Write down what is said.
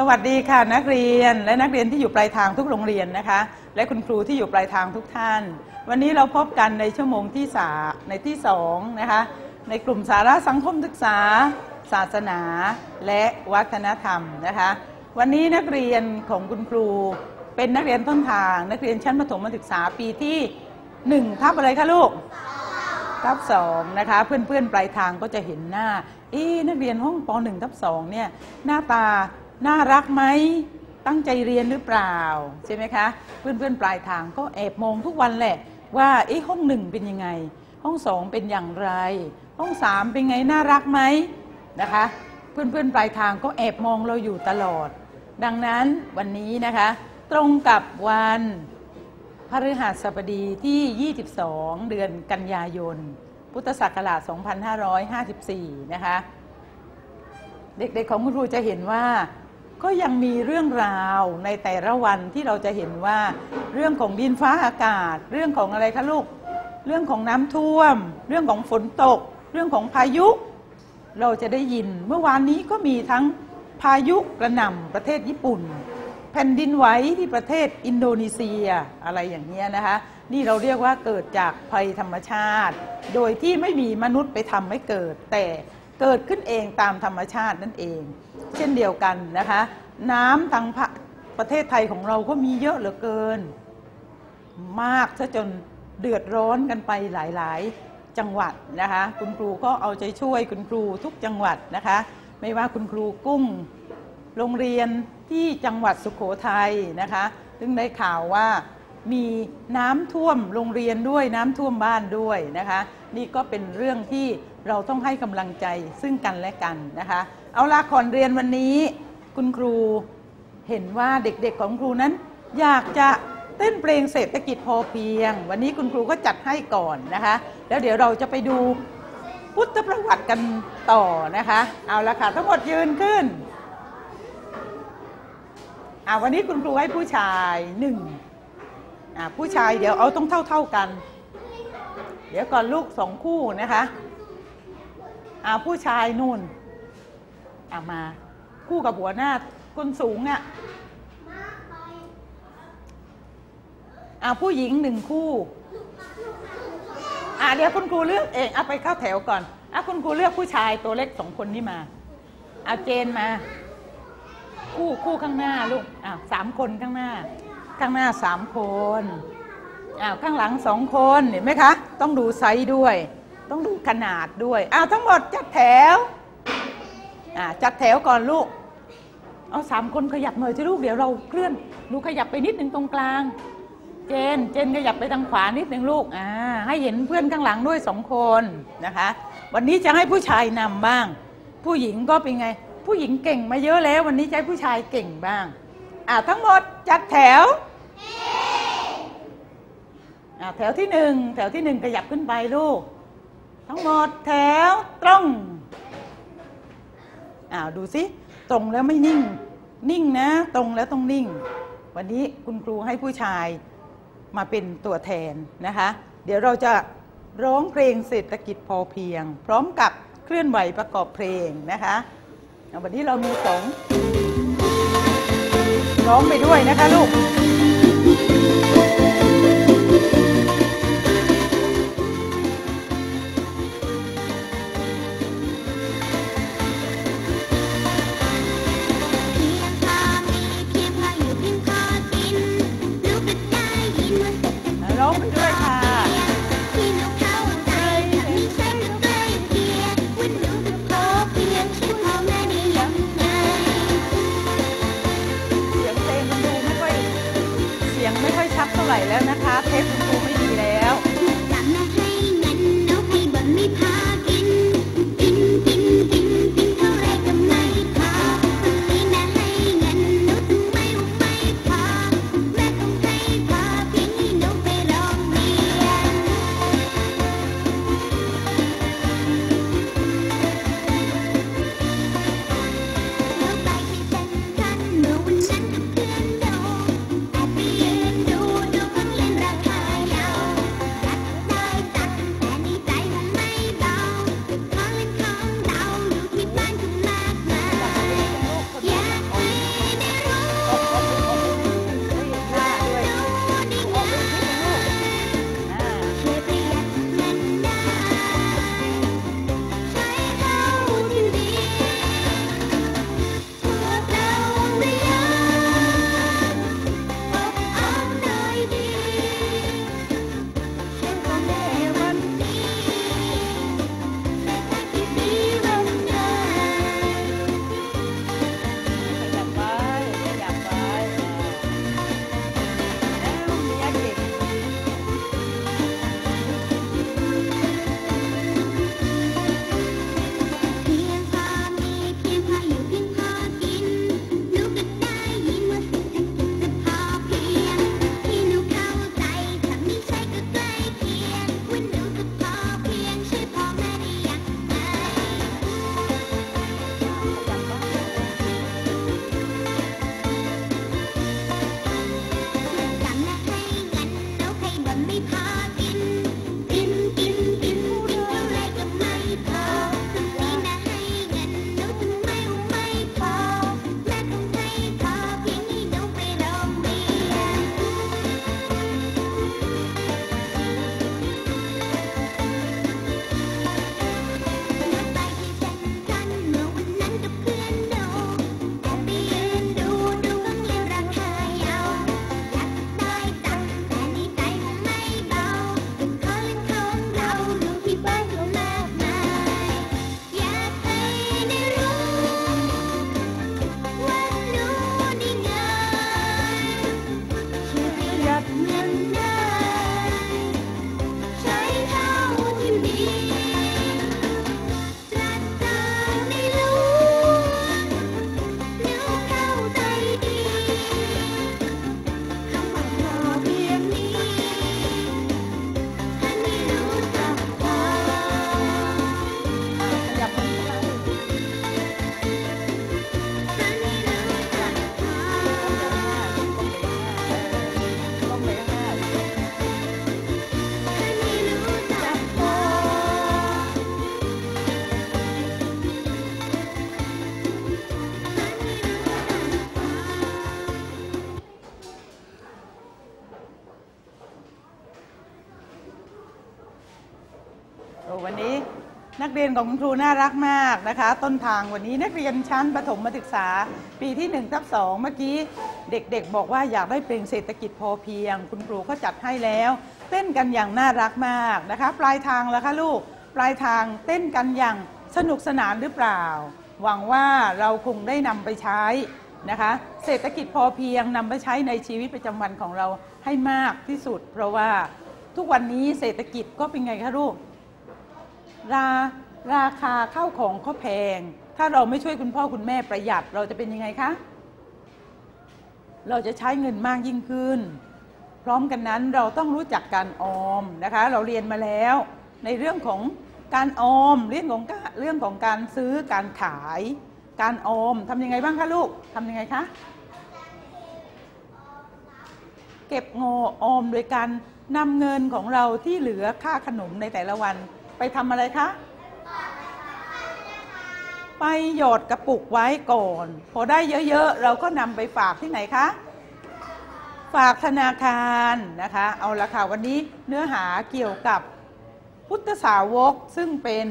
สวัสดีค่ะนักเรียนและนักเรียนที่อยู่ปลายทางทุกโรงเรียนนะคะ และคุณครูที่อยู่ปลายทางทุกท่าน วันนี้เราพบกันในชั่วโมงที่สาในที่สองนะคะในกลุ่มสาระสังคมศึกษา ศาสนา และวัฒนธรรมนะคะ วันนี้นักเรียนของคุณครู เป็นนักเรียนต้นทาง นักเรียนชั้นประถมศึกษาปีที่หนึ่งทับอะไรคะลูกทับสองนะคะเพื่อนๆปลายทางก็จะเห็นหน้าเอ๊นักเรียนห้องปหนึ่งทับสองเนี่ยหน้าตา น่ารักไหมตั้งใจเรียนหรือเปล่า ใช่ไหมคะ เพื่อนๆปลายทางก็แอบมองทุกวันแหละ ว่าเอ๊ะห้องหนึ่งเป็นยังไง ห้องสองเป็นอย่างไร ห้องสามเป็นไงน่ารักไหมนะคะ เพื่อนๆปลายทางก็แอบมองเราอยู่ตลอด ดังนั้นวันนี้นะคะ ตรงกับวันพฤหัสบดีที่ 22 เดือนกันยายน พุทธศักราช 2554 นะคะ เด็กๆของคุณครูจะเห็นว่า ก็ยังมีเรื่องราวในแต่ละวันที่เราจะเห็นว่า เรื่องของดินฟ้าอากาศ เรื่องของอะไรคะลูก เรื่องของน้ำท่วม เรื่องของฝนตก เรื่องของพายุ เราจะได้ยินเมื่อวานนี้ก็มีทั้งพายุกระหน่ำประเทศญี่ปุ่น แผ่นดินไหวที่ประเทศอินโดนีเซียอะไรอย่างเงี้ยนะคะ นี่เราเรียกว่าเกิดจากภัยธรรมชาติ โดยที่ไม่มีมนุษย์ไปทำให้เกิดแต่ เกิดขึ้นเองตามธรรมชาตินั่นเอง เช่นเดียวกันนะคะ น้ำทางพระประเทศไทยของเราก็มีเยอะเหลือเกิน มากซะจนเดือดร้อนกันไปหลาย ๆ จังหวัดนะคะ คุณครูก็เอาใจช่วยคุณครูทุกจังหวัดนะคะ ไม่ว่าคุณครูกุ้งโรงเรียนที่จังหวัดสุขโขทัยนะคะซึ่งได้ข่าวว่ามีน้ำท่วมโรงเรียนด้วยน้ำท่วมบ้านด้วยนะคะ นี่ก็เป็นเรื่องที่ เราต้องให้กำลังใจซึ่งกันและกันนะคะ เอาละก่อนเรียนวันนี้ คุณครูเห็นว่าเด็กๆของครูนั้น อยากจะเต้นเพลงเศรษฐกิจพอเพียง วันนี้คุณครูก็จัดให้ก่อนนะคะ แล้วเดี๋ยวเราจะไปดูพุทธประวัติกันต่อนะคะ เอาละค่ะทั้งหมดยืนขึ้นอ่าวันนี้คุณครูให้ผู้ชายหนึ่งอ่าผู้ชายเดี๋ยวเอาต้องเท่าเท่าๆกัน เดี๋ยวก่อนลูกสองคู่นะคะ อ่าผู้ชายนู่นอ่ามา คู่กับหัวหน้าคนสูงอะอ่าผู้หญิงหนึ่งคู่อ่าเดี๋ยวคุณครูเลือกเองเอาไปเข้าแถวก่อนอะคุณครูเลือกผู้ชายตัวเล็กสองคนนี้มาเอาเจนมา คู่คู่ข้างหน้าลูกอ้าสามคนข้างหน้า ข้างหน้าสามคนอ้าวข้างหลังสองคนเห็นไหมคะ ต้องดูไซส์ด้วย ต้องดูขนาดด้วยอ้าวทั้งหมดจัดแถวอ่าจัดแถวก่อนลูก เอาสามคนขยับหน่อยสิลูกเดี๋ยวเราเคลื่อนหนูขยับไปนิดหนึ่งตรงกลาง เจน เจนขยับไปทางขวานิดหนึ่งลูกอ่าให้เห็นเพื่อนข้างหลังด้วยสองคนนะคะ วันนี้จะให้ผู้ชายนำบ้าง ผู้หญิงก็เป็นไง ผู้หญิงเก่งมาเยอะแล้ว วันนี้จะให้ผู้ชายเก่งบ้างอ่าทั้งหมดจัดแถวอ่าแถวที่หนึ่งแถวที่หนึ่งขยับขึ้นไปลูก ทั้งหมดแถวตรงอ้าวดูสิตรงแล้วไม่นิ่ง นิ่งนะ ตรงแล้วต้องนิ่ง วันนี้คุณครูให้ผู้ชายมาเป็นตัวแทนนะคะ เดี๋ยวเราจะร้องเพลงเศรษฐกิจพอเพียง พร้อมกับเคลื่อนไหวประกอบเพลงนะคะเอาวันนี้เรามีสองร้องไปด้วยนะคะลูก ยังไม่ค่อยชัดเท่าไหร่แล้วนะคะ เทปคุณครูไม่ดีแล้ว นักเรียนของคุณครูน่ารักมากนะคะ ต้นทางวันนี้นักเรียนชั้นประถมศึกษา ปีที่1ทับ2เมื่อกี้เด็กๆ บอกว่าอยากได้เพลงเศรษฐกิจพอเพียง คุณครูก็จัดให้แล้ว เต้นกันอย่างน่ารักมากนะคะ ปลายทางแล้วคะลูก ปลายทางเต้นกันอย่างสนุกสนานหรือเปล่า หวังว่าเราคงได้นำไปใช้นะคะ เศรษฐกิจพอเพียงนำไปใช้ในชีวิตประจำวันของเราให้มากที่สุด เพราะว่าทุกวันนี้เศรษฐกิจก็เป็นไงคะลูก ราราคาข้าวของก็แพง ถ้าเราไม่ช่วยคุณพ่อคุณแม่ประหยัดเราจะเป็นยังไงคะ เราจะใช้เงินมากยิ่งขึ้น พร้อมกันนั้นเราต้องรู้จักการออมนะคะ เราเรียนมาแล้วในเรื่องของการออมเรื่องของเรื่องของการซื้อการขาย การออมทำยังไงบ้างคะลูกทำยังไงคะเก็บโงออมโดยการนำเงินของเราที่เหลือค่าขนมในแต่ละวัน ไปทำอะไรคะ ไปหยอดกระปุกไว้ก่อน พอได้เยอะๆ เราก็นำไปฝากที่ไหนคะ ฝากธนาคารนะคะ เอาละค่ะวันนี้เนื้อหาเกี่ยวกับพุทธสาวกซึ่งเป็น